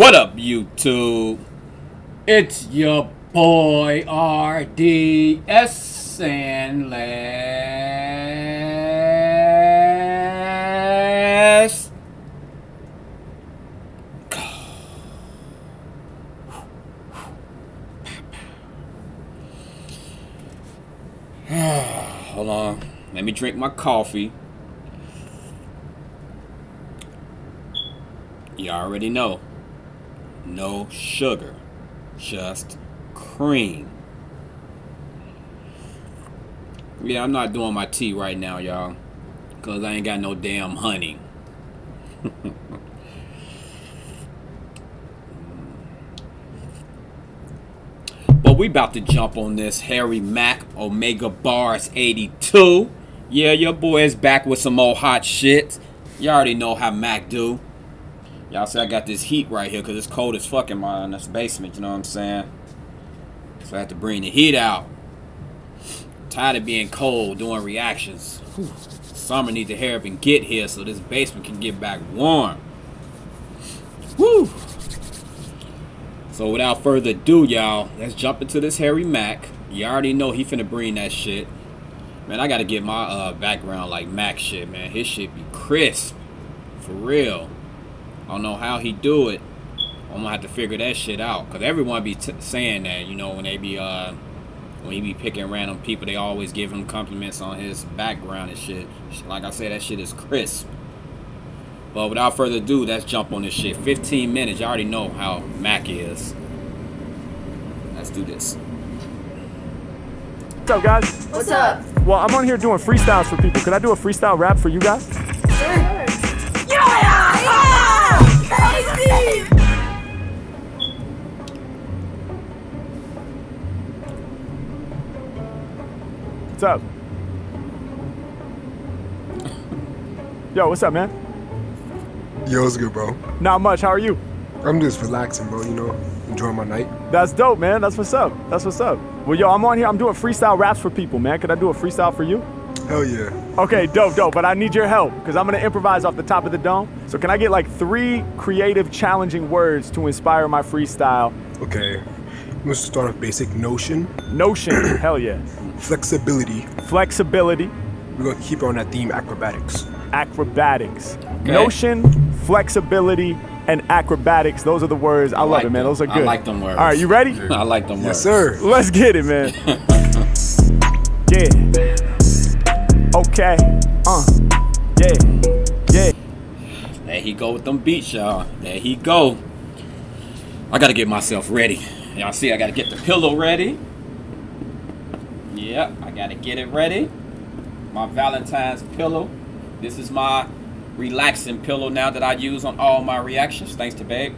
What up, YouTube? It's your boy RDS and last. Hold on. Let me drink my coffee. You already know. No sugar. Just cream. Yeah, I'm not doing my tea right now, y'all. Because I ain't got no damn honey. but we about to jump on this Harry Mack Omegle Bars 82. Yeah, your boy is back with some old hot shit. You already know how Mac do. Y'all see I got this heat right here because it's cold as fuck in my in this basement, you know what I'm saying? So I have to bring the heat out. tired of being cold, doing reactions. Whew. Summer need to hurry up and get here so this basement can get back warm. Woo! So without further ado, y'all, let's jump into this Harry Mack. You already know he finna bring that shit. Man, I gotta get my uh, background like Mac shit, man. His shit be crisp. For real. I don't know how he do it. I'm gonna have to figure that shit out. Cause everyone be saying that, you know, when they be uh when he be picking random people, they always give him compliments on his background and shit. Like I said, that shit is crisp. But without further ado, let's jump on this shit. 15 minutes. You already know how Mac is. Let's do this. What's up, guys? What's up? Well, I'm on here doing freestyles for people. Could I do a freestyle rap for you guys? Sure. What's up? Yo, what's up, man? Yo, what's good, bro? Not much. How are you? I'm just relaxing, bro. You know, enjoying my night. That's dope, man. That's what's up. That's what's up. Well, yo, I'm on here. I'm doing freestyle raps for people, man. Could I do a freestyle for you? Hell yeah. Okay, dope, dope. But I need your help because I'm gonna improvise off the top of the dome. So can I get like three creative, challenging words to inspire my freestyle? Okay. Let's start with basic notion. Notion. Hell yeah. Flexibility. Flexibility. We're gonna keep on that theme. Acrobatics. Acrobatics. Okay. Notion, flexibility, and acrobatics. Those are the words. I, love like it, man. them. Those are good. I like them words. All right, you ready? I like them words. Yes, sir. Let's get it, man. yeah. Okay. Uh. Yeah. Yeah. There he go with them beats, y'all. There he go. I gotta get myself ready. Y'all see, I gotta get the pillow ready. Yep, I gotta get it ready. My Valentine's pillow. This is my relaxing pillow now that I use on all my reactions. Thanks to Babe.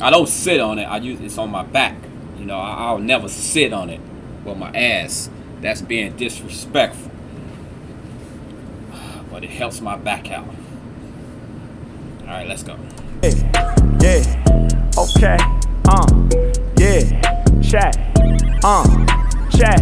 I don't sit on it. I use it's on my back. You know, I, I'll never sit on it with my ass. That's being disrespectful but it helps my back out. All right, let's go. Yeah. Okay. Uh. Yeah. Chat. Uh. Chat.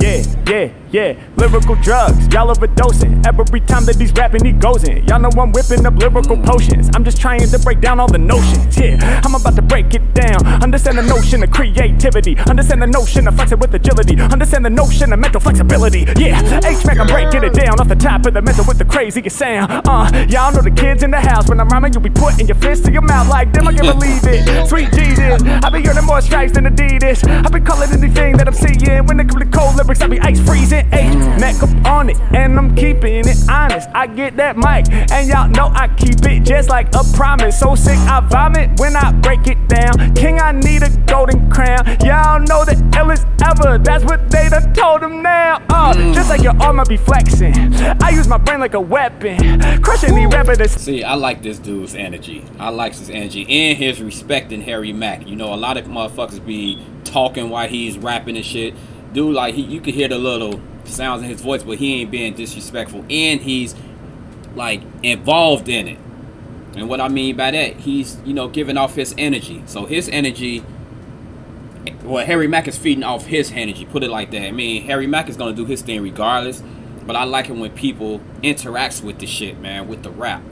Yeah, yeah, yeah. Lyrical drugs, y'all overdosing. Every time that he's rapping, he goes in. Y'all know I'm whipping up lyrical potions. I'm just trying to break down all the notions. Yeah, I'm about to break it down. Understand the notion of creativity. Understand the notion of flexing with agility. Understand the notion of mental flexibility. Yeah, H-Mac, I'm breaking it down off the top of the mental with the craziest sound. Uh, y'all know the kids in the house. When I'm rhyming, you'll be putting your fist to your mouth like them. I can believe it. Sweet Jesus, I be earning more stripes than Adidas. I be calling anything that I'm seeing. When it comes to cold lyrics, I'll be ice freezing. H, Mac up on it, and I'm keeping it honest. I get that mic, and y'all know I keep it just like a promise. So sick, I vomit when I break it down. King, I need a golden crown. Y'all know the illest ever. That's what they done told him now. Uh, just like your arm, I be flexing. I use my brain like a weapon. Crushing the rapper that's See, I like this dude's energy. I like his energy and his respecting Harry Mack. You know, a lot of motherfuckers be talking while he's rapping and shit. Dude, like he, you can hear the little sounds in his voice, but he ain't being disrespectful, and he's like involved in it. And what I mean by that, he's you know giving off his energy. So his energy, well, Harry Mack is feeding off his energy. Put it like that. I mean, Harry Mack is gonna do his thing regardless. But I like it when people interacts with the shit, man, with the rap.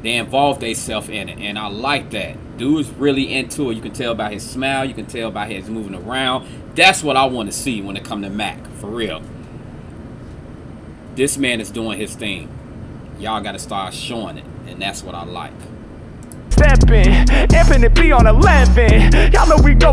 They involve themselves in it, and I like that. Dude's really into it. You can tell by his smile. You can tell by his moving around. That's what I want to see when it come to Mac, for real. This man is doing his thing. Y'all got to start showing it, and that's what I like. stepping. Infinite be on 11. Y'all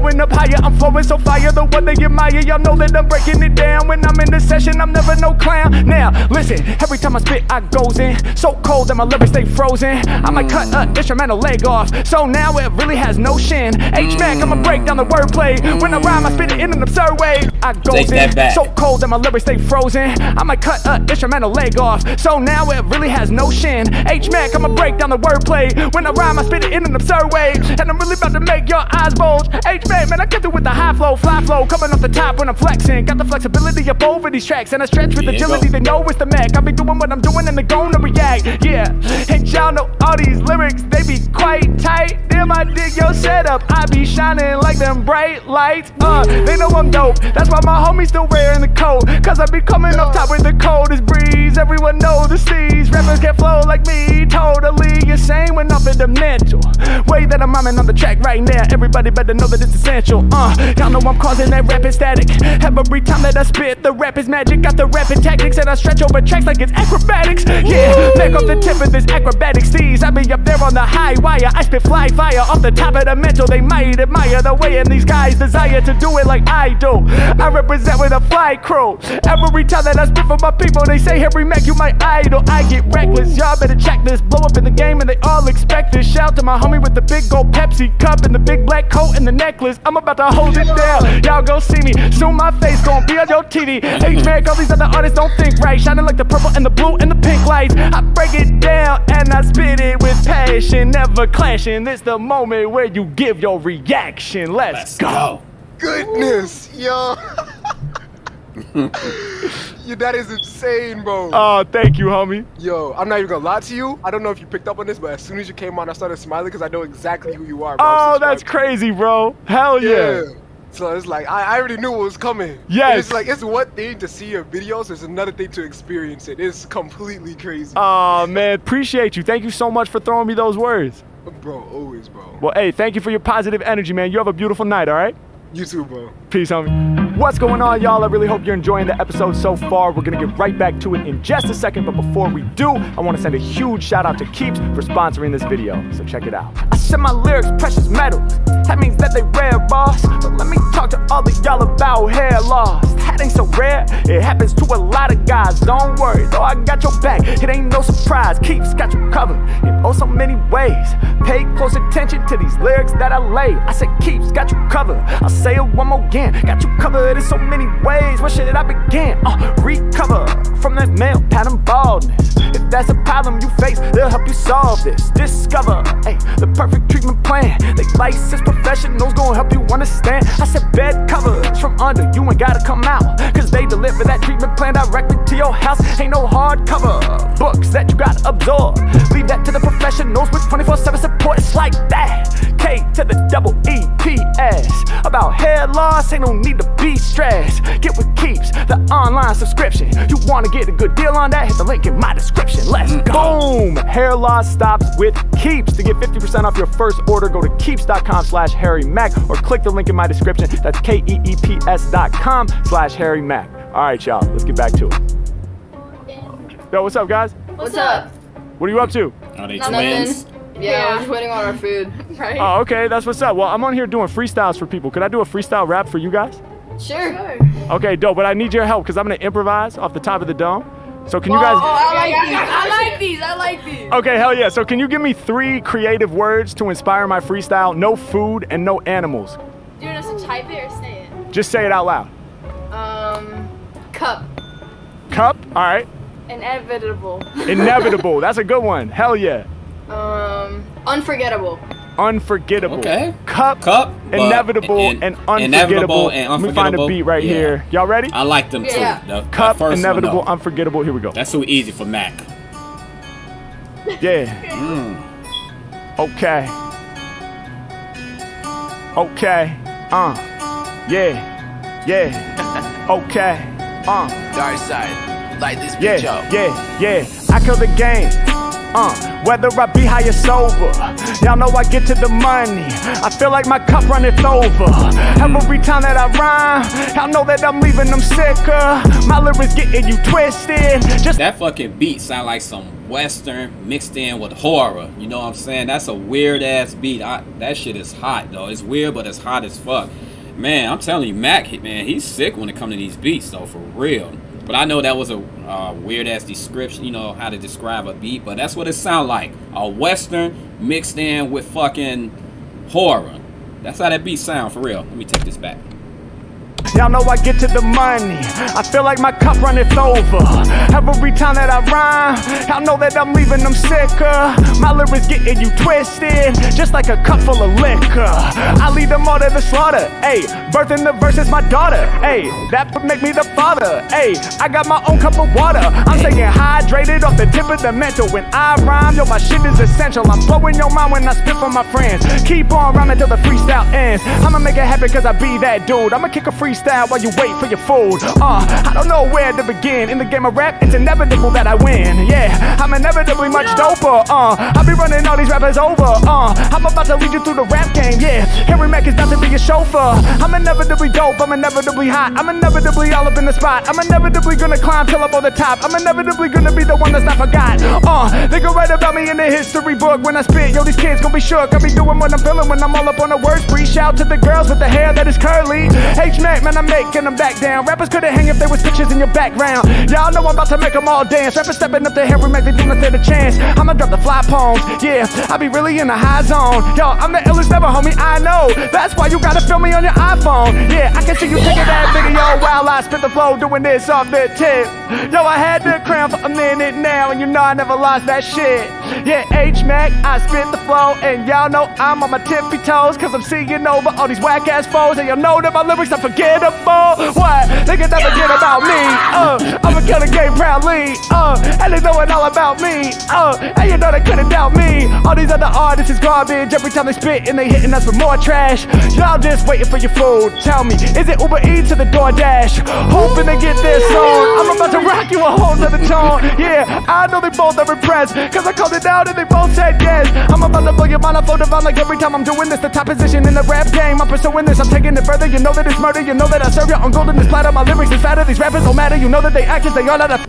going up higher, I'm flowing so fire, the one they admire. Y'all know that I'm breaking it down. When I'm in the session, I'm never no clown. Now, listen, every time I spit, I goes in. So cold that my lyrics stay frozen. I might cut an instrumental leg off. So now it really has no shin. H-Mac, I'ma break down the wordplay. When I rhyme, I spit it in an absurd way. I goes in. So cold that my lyrics stay frozen. I might cut an instrumental leg off. So now it really has no shin. H-Mac, I'ma break down the wordplay. When I rhyme, I spit it in an absurd way. And I'm really about to make your eyes bulge. H-Mac, Man, I kept it with the high flow, fly flow, coming off the top when I'm flexing. Got the flexibility up over these tracks, and I stretch with agility to know it's the Mac. I be doing what I'm doing and they gonna react, yeah. And y'all know all these lyrics, they be quite tight. Damn, I dig your setup. I be shining like them bright lights. Uh, they know I'm dope. That's why my homies still wearing the coat. Cause I be coming up top with the coldest breeze. Everyone know the seas. Rappers can flow like me. Totally insane when up in the mental. Way that I'm rhyming on the track right now. Everybody better know that it's essential. Uh, y'all know I'm causing that rapid static. Every time that I spit, the rap is magic. Got the rapping tactics and I stretch over tracks like it's acrobatics. Yeah, back off the tip of this acrobatic steez. I be up there on the high wire. I spit fly fire off the top of the mental. They might admire the way in these guys desire to do it like I do. I represent with a fly crew. Every time that I spit for my people, they say, Harry Mack, you my idol. I get reckless. Y'all better check this. Blow up in the game and they all expect this. Shout to my homie with the big gold Pepsi cup and the big black coat and the necklace. I'm about to hold it down. Y'all go see me. Soon my face gon' be on your TV. H Mac, all these other artists don't think right. Shining like the purple and the blue and the pink lights. I break it down and I spit it with passion. Never clashing. This the moment where you give your reaction. Let's, Let's go. go. Goodness, yo. yeah, that is insane, bro. Oh, thank you, homie. Yo, I'm not even gonna lie to you. I don't know if you picked up on this, but as soon as you came on, I started smiling because I know exactly who you are. Bro. Oh, that's crazy, bro. Hell yeah. Yeah. So it's like I, I already knew what was coming. Yes. It's like it's one thing to see your videos, it's another thing to experience it. It's completely crazy. Oh, man. Appreciate you. Thank you so much for throwing me those words. bro, always, bro. Well, hey, thank you for your positive energy, man. You have a beautiful night, all right? You too, bro. Peace, homie. What's going on, y'all? I really hope you're enjoying the episode so far. We're gonna get right back to it in just a second, but before we do, I wanna send a huge shout out to Keeps for sponsoring this video. So check it out. I said my lyrics precious metals. That means that they rare, boss. But let me talk to all of y'all about hair loss. That ain't so rare. It happens to a lot of guys. Don't worry, though I got your back. It ain't no surprise. Keeps got you covered in oh so many ways. Pay close attention to these lyrics that I lay. I said Keeps got you covered. I'll say it one more again. Got you covered in so many ways. Where should I begin? Uh, recover from that male pattern baldness. If that's a problem you face, they'll help you solve this. Discover, hey, the perfect treatment plan. They licensed professionals gonna help you understand. I said bed covers from under, you ain't gotta come out. Cause they deliver that treatment plan directly to your house. Ain't no hardcover books that you gotta absorb. Leave that to the professionals with 24 7 support. It's like that. K to the double E P S. About hair loss, ain't no need to be stressed. Get with Keeps, the online subscription. You wanna get a good deal on that? Hit the link in my description. Let's go. Boom! Hair loss stops with Keeps. To get 50% off your first order, go to keeps.com slash Harry Mack or click the link in my description. That's K-E-E-P-S dot com slash Harry Mack. All right, y'all, let's get back to it. Yo, what's up, guys? What's up? What are you up to? Are they Nothing. twins? Yeah, we're just waiting on our food. Right? Oh, okay, that's what's up. Well, I'm on here doing freestyles for people. Could I do a freestyle rap for you guys? Sure. Okay, dope, but I need your help because I'm gonna improvise off the top of the dome. So can you guys? Oh, I like these. I like these. I like these. Okay, hell yeah. So can you give me three creative words to inspire my freestyle? No food and no animals. Do you want us to type it or say it? Just say it out loud. Um, cup. Cup. All right. Inevitable. Inevitable. That's a good one. Hell yeah. Um, unforgettable. Unforgettable. Okay. Cup. Cup, Inevitable in- and unforgettable. inevitable and Let me find a beat right Yeah. here. Y'all ready? I like them too. Yeah. The- Cup. first Inevitable. though. unforgettable. Here we go. That's too easy for Mac. Yeah. Okay. Okay. Uh. Yeah. Yeah. okay. Uh. Dark side, light this Yeah. bitch up. Yeah. Yeah. I kill the game. Uh, whether I be high or sober, y'all know I get to the money. I feel like my cup runneth over. Every time that I rhyme, y'all know that I'm leaving them sicker. My lyrics getting you twisted. Just That fucking beat sound like some western mixed in with horror. You know what I'm saying? That's a weird ass beat. I, that shit is hot though. It's weird, but it's hot as fuck. Man, I'm telling you, Mac, man, he's sick when it comes to these beats though, for real. But I know that was a uh, weird ass description, you know, how to describe a beat, but that's what it sound like. A western mixed in with fucking horror. That's how that beat sound for real. Let me take this back. Y'all know I get to the money. I feel like my cup runneth over. Every time that I rhyme, y'all know that I'm leaving them sicker. My lyrics getting you twisted, just like a cup full of liquor. I lead them all to the slaughter. Ayy, birthing the verse is my daughter. Ayy, that would make me the father. Ayy, I got my own cup of water. I'm staying hydrated off the tip of the mental. When I rhyme, yo, my shit is essential. I'm blowing your mind when I spit for my friends. Keep on rhyming till the freestyle ends. I'ma make it happen cause I be that dude. I'ma kick a freestyle while you wait for your food. Uh, I don't know where to begin. In the game of rap, it's inevitable that I win. Yeah, I'm inevitably much doper. Uh, I'll be running all these rappers over. Uh, I'm about to lead you through the rap game. Yeah, Henry Mack is about to be your chauffeur. I'm inevitably dope. I'm inevitably hot. I'm inevitably all up in the spot. I'm inevitably gonna climb till I'm on the top. I'm inevitably gonna be the one that's not forgot. Uh, they go write about me in the history book when I spit. Yo, these kids gonna be shook. I'll be doing what I'm feeling when I'm all up on the word spree. Shout to the girls with the hair that is curly. H Mac, man, I'm making them back down. Rappers couldn't hang if there was pictures in your background. Y'all know I'm about to make them all dance. Rappers stepping up their to Henry make they do not stand a chance. I'ma drop the fly poems. Yeah, I be really in the high zone. Yo, I'm the illest ever, homie. I know. That's why you gotta film me on your iPhone. Yeah, I can see you taking that video while I spit the flow doing this off the tip. Yo, I had the crown for a minute now, and you know I never lost that shit. Yeah, H Mac, I spit the flow, and y'all know I'm on my tippy toes, cause I'm seeing over all these whack ass foes, and y'all know that my lyrics are forgettable. What? They can never get about me. Uh, I'ma kill the game proudly. Uh, and they know it all about me. Uh, and you know they couldn't doubt me. All these other artists is garbage. Every time they spit and they hitting us with more trash. Y'all just waiting for your food. Tell me, is it Uber Eats or the DoorDash? Hoping to get this on. I'm about to rock you a whole nother tone. Yeah, I know they both are impressed. Cause I called it out and they both said yes. I'm about to blow your mind. I flow divine like every time I'm doing this. The top position in the rap game. I'm pursuing this. I'm taking it further. You know that it's murder. You know that I serve you on golden this platter. My lyrics is fatter. These rappers don't matter. You know that they actors. They all out of.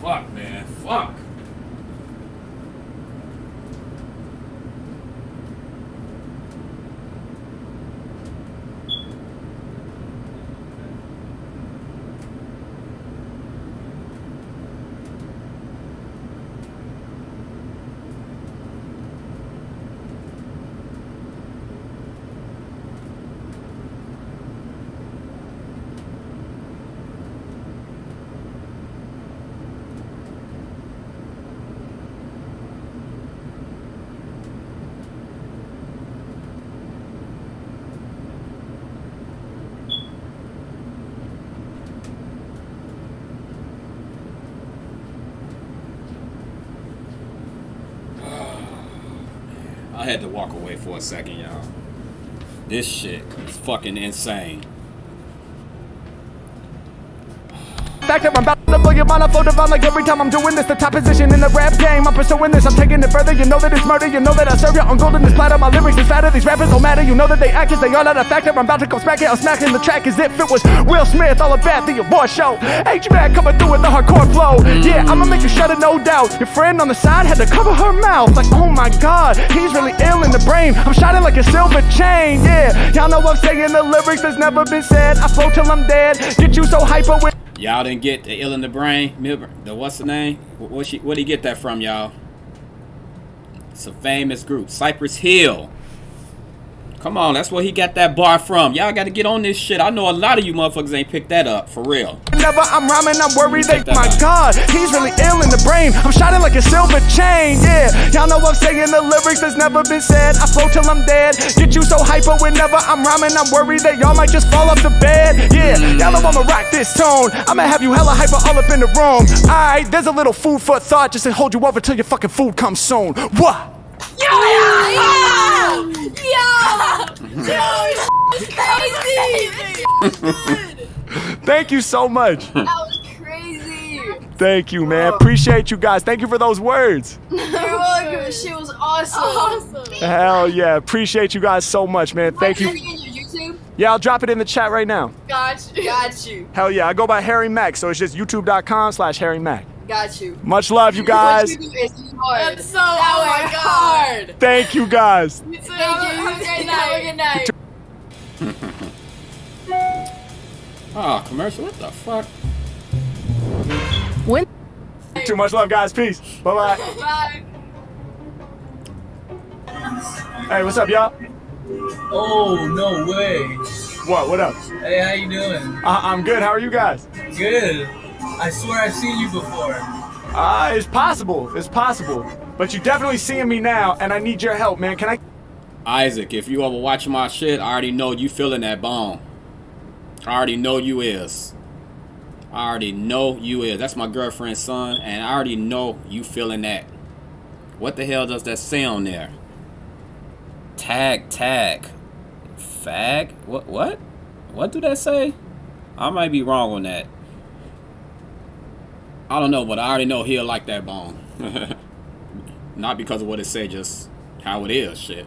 Fuck, man. Fuck. I had to walk away for a second, y'all. This shit is fucking insane. Back up, I'm about blow your mind, I flow divine like every time I'm doing this. The top position in the rap game, I'm pursuing this. I'm taking it further. You know that it's murder. You know that I serve you on golden this platter. My lyrics is fatter. These rappers don't matter. You know that they act as They all out of factor. I'm about to come smack it. I'm smacking the track as if it was Will Smith. All about the award show. H Mac coming through with the hardcore flow. Yeah, I'ma make you shudder, no doubt. Your friend on the side had to cover her mouth. Like, oh my god, he's really ill in the brain. I'm shining like a silver chain. Yeah, y'all know I'm saying the lyrics that's never been said. I flow till I'm dead. Get you so hyper with. Y'all didn't get the ill in the brain. Milburn, the what's the name? Wh- What she? Where would he get that from, y'all? It's a famous group, Cypress Hill. Come on, that's where he got that bar from. Y'all got to get on this shit. I know a lot of you motherfuckers ain't picked that up for real. Whenever I'm rhyming, I'm worried that, my. God, he's really ill in the brain. I'm shining like a silver chain, yeah. Y'all know I'm saying the lyrics that's never been said. I flow till I'm dead. Get you so hyper whenever I'm rhyming, I'm worried that y'all might just fall off the bed, yeah. Y'all know I'ma rock this tone. I'ma have you hella hyper all up in the room. Alright, there's a little food for thought just to hold you over till your fucking food comes soon. What? Yo! Yo! Yo! Crazy! Thank you so much. That was crazy! Thank you, man. Appreciate you guys. Thank you for those words. You're welcome. Shit was awesome. Awesome. Hell yeah. Appreciate you guys so much, man. Thank you. in your YouTube? Yeah, I'll drop it in the chat right now. Got you. Got you. Hell yeah. I go by Harry Mack, so it's just youtube.com slash Harry Mack. Got you. Much love, you guys. What you hard. That's so oh my god. Thank you guys. You too. Thank you. Have a great night. Have a good night. Oh, commercial. What the fuck? When? Too much love, guys. Peace. Bye bye. Bye. Hey, what's up, y'all? Oh no way! What? What up? Hey, how you doing? Uh, I'm good. How are you guys? Good. I swear I've seen you before. Uh, it's possible. It's possible. But you're definitely seeing me now, and I need your help, man. Can I? Isaac, if you ever watch my shit, I already know you feeling that bone. I already know you is. I already know you is. That's my girlfriend's son, and I already know you feeling that. What the hell does that say on there? Tag, tag. Fag? What, what? What do that say? I might be wrong on that. I don't know, but I already know he'll like that bone. Not because of what it say, just how it is, shit.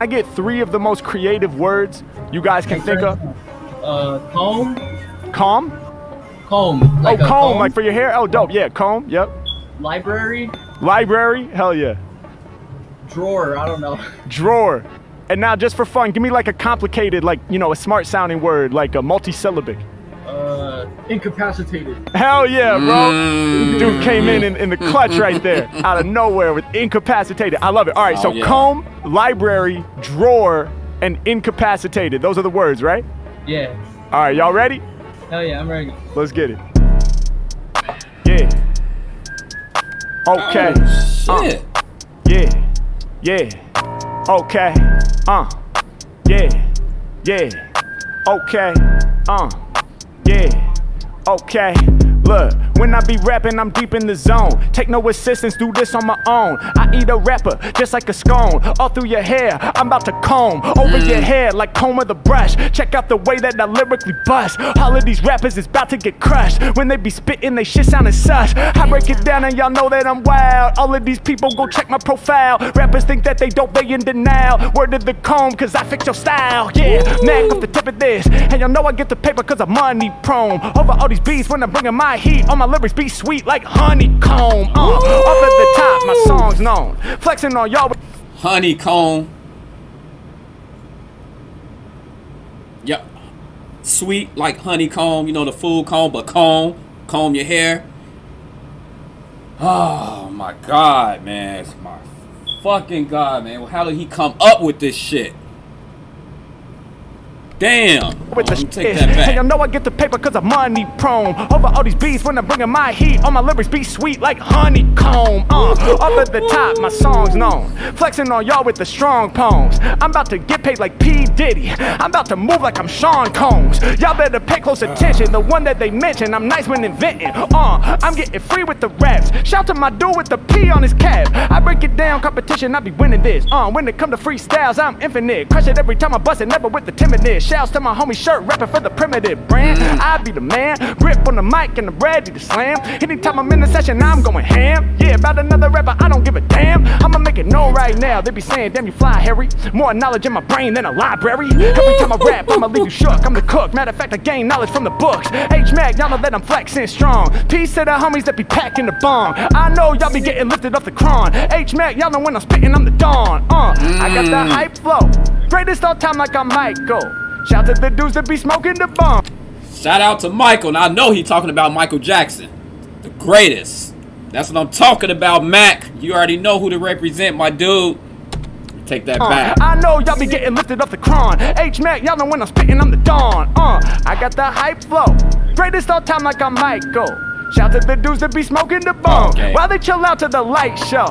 I get three of the most creative words you guys can think of. Uh, comb, Calm. comb. Like oh, a comb, like for your hair. Oh, dope. Yeah, comb. Yep. library, Library. Hell yeah. drawer. I don't know. Drawer. And now, just for fun, give me like a complicated, like you know, a smart sounding word, like a multisyllabic. Uh, incapacitated. Hell yeah, bro. Mm. Dude came in, in in the clutch right there, out of nowhere with incapacitated. I love it. All right, so Oh, yeah. comb, library, drawer, and incapacitated. Those are the words, right? Yeah. All right, y'all ready? Hell yeah, I'm ready. Let's get it. Yeah. Okay. Oh, shit. Yeah. Yeah. Okay. Uh. Yeah. Yeah. Okay. Uh. Yeah. Okay. Look, when I be rapping, I'm deep in the zone. Take no assistance, do this on my own. I eat a rapper just like a scone. All through your hair, I'm about to comb over mm. your head like comb with a brush. Check out the way that I lyrically bust. All of these rappers is about to get crushed. When they be spitting, they shit sounding sus. I break it down and y'all know that I'm wild. All of these people go check my profile. Rappers think that they don't, they in denial. Word of the comb, cause I fix your style. Yeah, Mac off the tip of this. And y'all know I get the paper cause I'm money prone. Over all these beats when I'm bringing my heat. on my lyrics be sweet like honeycomb. Uh, off at the top, my song's known. Flexing on y'all honeycomb. Yep. Sweet like honeycomb, you know the food comb, but comb, comb your hair. Oh my god, man. It's my fucking god, man. How did he come up with this shit? Damn. with the Let take shit. that And y'all know I get the paper cause I'm money prone. Over all these beats when I'm bringing my heat. All my lyrics be sweet like honeycomb. Uh, up at the top, my song's known. Flexing on y'all with the strong poems. I'm about to get paid like P. Diddy. I'm about to move like I'm Sean Combs. Y'all better pay close attention. The one that they mention, I'm nice when inventing. Uh, I'm getting free with the raps. Shout to my dude with the P on his cap. I break it down, competition, I be winning this. Uh, when it come to freestyles, I'm infinite. Crush it every time I bust it, never with the timidness. Shouts to my homie shirt, rapping for the primitive brand. I be the man, grip on the mic and I'm ready to slam. Anytime I'm in the session, I'm going ham. Yeah, about another rapper, I don't give a damn. I'ma make it known right now. They be saying, damn, you fly, Harry. More knowledge in my brain than a library. Every time I rap, I'ma leave you shook. I'm the cook. Matter of fact, I gain knowledge from the books. H Mac, y'all know that I'm flexing strong. Peace to the homies that be packing the bomb. I know y'all be getting lifted off the cron. H Mac, y'all know when I'm spitting, I'm the dawn. Uh, I got the hype flow. Greatest all time like I'm Michael. Shout out to the dudes that be smoking the bomb. Shout out to Michael. Now I know he talking about Michael Jackson. The greatest. That's what I'm talking about, Mac. You already know who to represent, my dude. Take that Uh, back. I know y'all be getting lifted off the cron. H Mac, y'all know when I'm spitting, I'm the dawn. Uh, I got the hype flow. Greatest all time like I'm Michael. Shout to the dudes that be smoking the bomb Okay. while they chill out to the light show.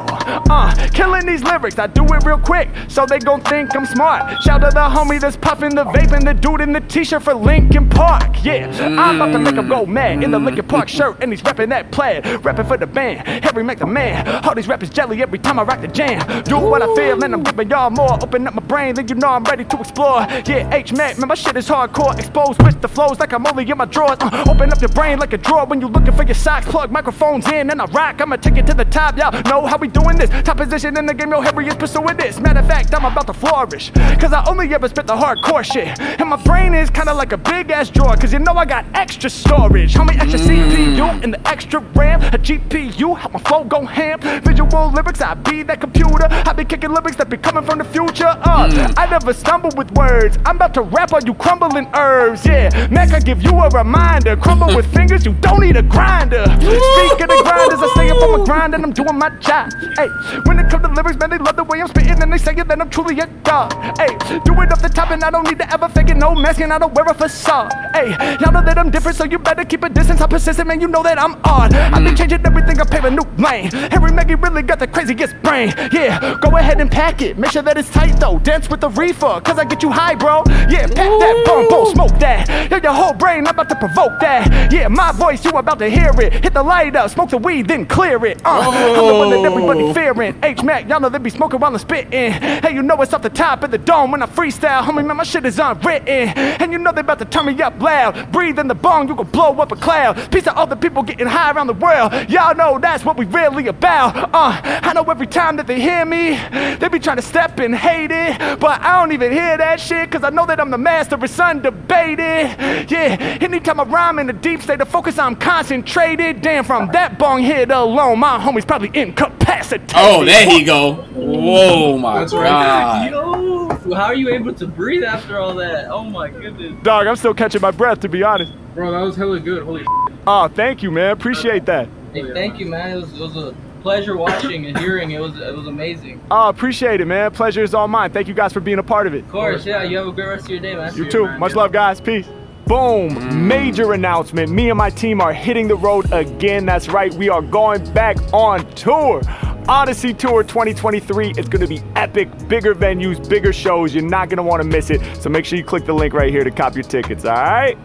Uh, killing these lyrics, I do it real quick, so they gon' think I'm smart. Shout out to the homie that's puffing the vape and the dude in the t-shirt for Linkin Park. Yeah, I'm about to make 'em go mad in the Linkin Park shirt, and he's rapping that plaid, rapping for the band. Harry make the man. All these rappers jelly every time I rock the jam. Do what I feel, and I'm giving y'all more. Open up my brain, then you know I'm ready to explore. Yeah, H Mac, man, my shit is hardcore. Exposed with the flows like I'm only in my drawers. Uh, open up your brain like a drawer when you looking for your socks, plug microphones in, and I rock. I'ma take it to the top, y'all know how we doing this. Top position in the game, yo, Harry is pursuing this. Matter of fact, I'm about to flourish. Cause I only ever spit the hardcore shit. And my brain is kinda like a big ass drawer, cause you know I got extra storage. Homie, extra CPU and the extra RAM, a GPU, how my flow go ham. Visual lyrics, I be that computer. I be kicking lyrics that be coming from the future. Uh, I never stumble with words. I'm about to rap on you crumbling herbs. Yeah, Mac, I give you a reminder. Crumble with fingers, you don't need a grinder. Speak of grinders, I stay up on my grind and I'm doing my job. Hey, when it comes to lyrics, man, they love the way I'm spitting and they say it that I'm truly a god. Hey, do it off the top and I don't need to ever fake it. No mask and I don't wear a facade. Hey, y'all know that I'm different, so you better keep a distance. I'm persistent, man, you know that I'm odd. I've been changing everything, I pave a new lane. Harry Maggie really got the craziest brain. Yeah, go ahead and pack it. Make sure that it's tight though. Dance with the reefer, cause I get you high, bro. Yeah, pack that bumbo, smoke that. Yeah, your whole brain, I'm about to provoke that. Yeah, my voice, you about to hear it. Hit the light up, smoke the weed, then clear it. Uh, I'm the one that everybody fearing. H Mac, y'all know they be smoking while I'm spitting. Hey, you know it's off the top of the dome when I freestyle. Homie, man, my shit is unwritten. And you know they about to turn me up loud. Breathe in the bong, you can blow up a cloud. Piece of other people getting high around the world. Y'all know that's what we really about. Uh, I know every time that they hear me, they be trying to step and hate it. But I don't even hear that shit, cause I know that I'm the master, it's undebated. Yeah, anytime I rhyme in a deep state of focus, I'm concentrated. Damn, from that bong hit alone, my homie's probably incapacitated. Oh, there he go. Whoa, my That's right. God. Yo, how are you able to breathe after all that? Oh my goodness. Dog, I'm still catching my breath, to be honest. Bro, that was hella good. Holy Oh, thank you, man. Appreciate that. Hey, thank you, man. It was, it was a pleasure watching and hearing. It was it was amazing. Oh, appreciate it, man. Pleasure is all mine. Thank you guys for being a part of it. Of course, yeah. You have a great rest of your day, man. You too. Much love, guys. Peace. Boom. Major announcement. Me and my team are hitting the road again. That's right. We are going back on tour. Odyssey Tour 2023. It's going to be epic, bigger venues, bigger shows. You're not going to want to miss it. So make sure you click the link right here to cop your tickets, all right?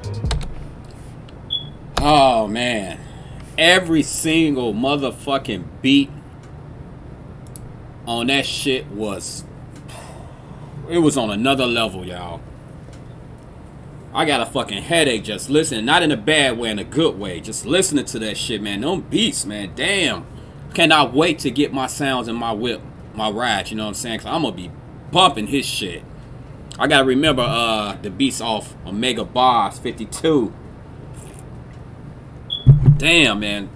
Oh man. Every single motherfucking beat on that shit was it was on another level, y'all. I got a fucking headache just listening. Not in a bad way, in a good way. Just listening to that shit, man. Them beats, man. Damn. Cannot wait to get my sounds in my whip, my ride, you know what I'm saying? Cause I'm gonna be bumping his shit. I gotta remember uh the beats off Omegle Bars 52. Damn, man.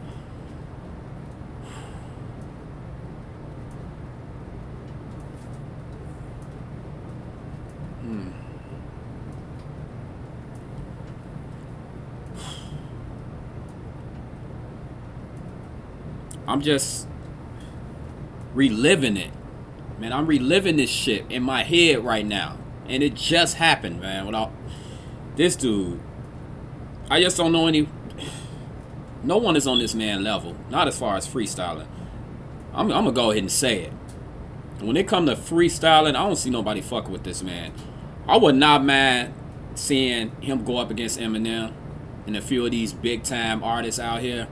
I'm just reliving it. Man, I'm reliving this shit in my head right now. And it just happened, man. Without this dude. I just don't know any no one is on this man level. Not as far as freestyling. I'm, I'm gonna go ahead and say it. When it come to freestyling, I don't see nobody fucking with this man. I would not mind seeing him go up against Eminem and a few of these big time artists out here.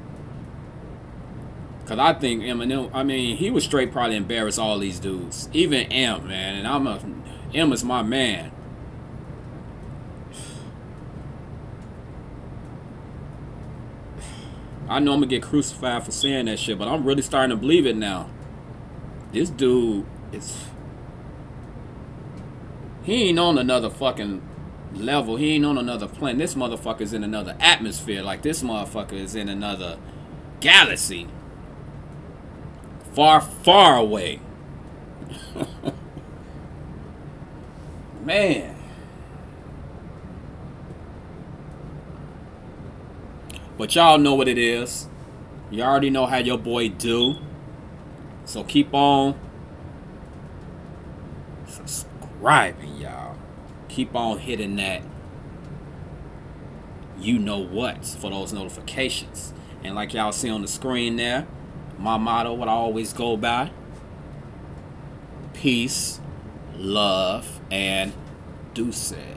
Cause I think Eminem, I mean, he was straight probably embarrass all these dudes, even M, man. And I'm a, M is my man. I know I'm gonna get crucified for saying that shit, but I'm really starting to believe it now. This dude is. He ain't on another fucking level. He ain't on another planet. This motherfucker's in another atmosphere. Like this motherfucker is in another galaxy. Far, far away. Man. But y'all know what it is. You already know how your boy do. So keep on subscribing, y'all. Keep on hitting that you know what for those notifications. And like y'all see on the screen there, my motto, what I always go by peace, love, and deuces.